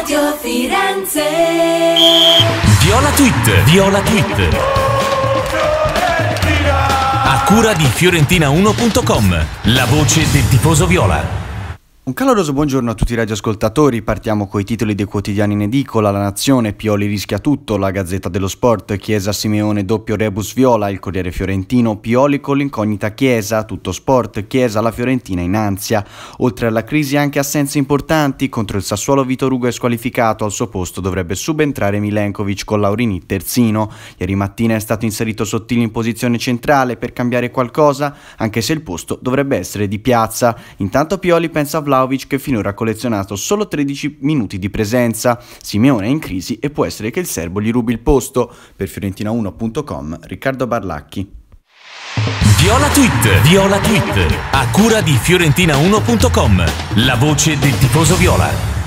Radio Firenze. Viola Tweet, Viola Tweet. A cura di Fiorentina1.com, la voce del tifoso viola. Un caloroso buongiorno a tutti i radioascoltatori, partiamo con i titoli dei quotidiani in edicola, La Nazione, Pioli rischia tutto, La Gazzetta dello Sport, Chiesa Simeone doppio rebus viola, Il Corriere Fiorentino, Pioli con l'incognita Chiesa, Tutto Sport, Chiesa la Fiorentina in ansia, oltre alla crisi anche assenze importanti, contro il Sassuolo Vito Rugo è squalificato, al suo posto dovrebbe subentrare Milenkovic con Laurini terzino, ieri mattina è stato inserito Sottili in posizione centrale per cambiare qualcosa, anche se il posto dovrebbe essere di piazza, intanto Pioli pensa a Vlaovic Vlaovic che finora ha collezionato solo 13 minuti di presenza. Simeone è in crisi e può essere che il serbo gli rubi il posto. Per Fiorentina1.com Riccardo Barlacchi. Viola Tweet, Viola Tweet, a cura di Fiorentina1.com, la voce del tifoso viola.